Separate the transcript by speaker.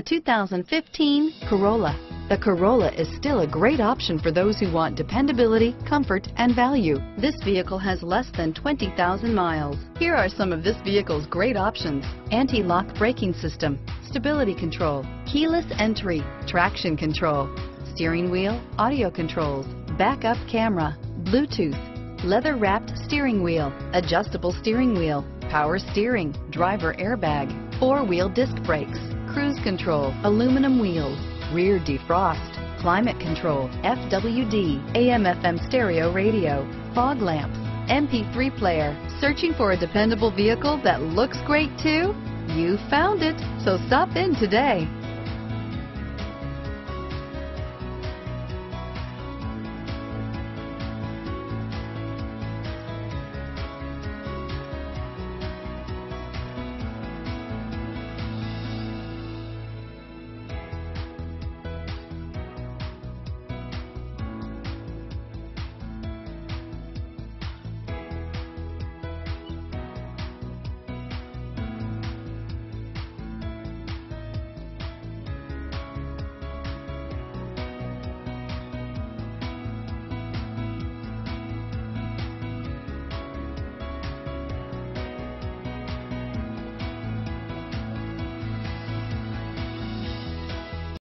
Speaker 1: The 2015 Corolla. The Corolla is still a great option for those who want dependability, comfort, and value. This vehicle has less than 20,000 miles. Here are some of this vehicle's great options. Anti-lock braking system, stability control, keyless entry, traction control, steering wheel, audio controls, backup camera, Bluetooth, leather-wrapped steering wheel, adjustable steering wheel, power steering, driver airbag, four-wheel disc brakes, cruise control, aluminum wheels, rear defrost, climate control, FWD, AM FM stereo radio, fog lamps, MP3 player. Searching for a dependable vehicle that looks great too? You found it, so stop in today.